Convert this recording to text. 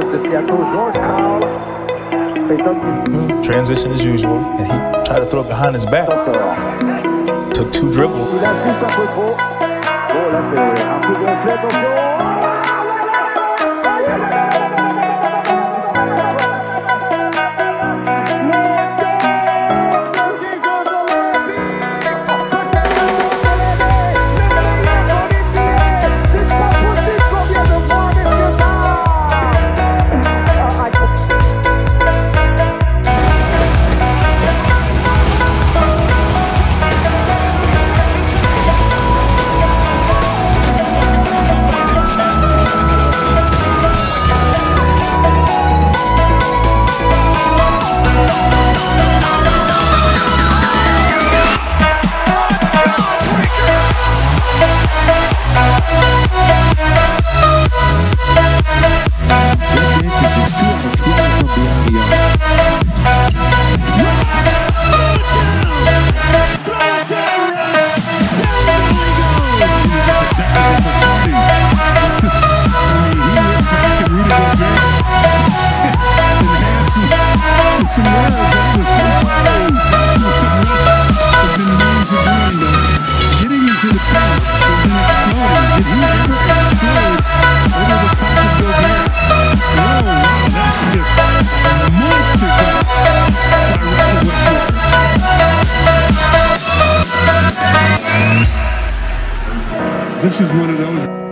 Carl. Hmm, transition as usual, and he tried to throw it behind his back. Took two dribbles. Is one of those.